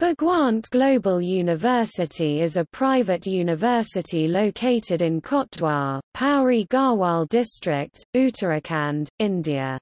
Bhagwant Global University is a private university located in Kotdwar, Pauri Garhwal district, Uttarakhand, India.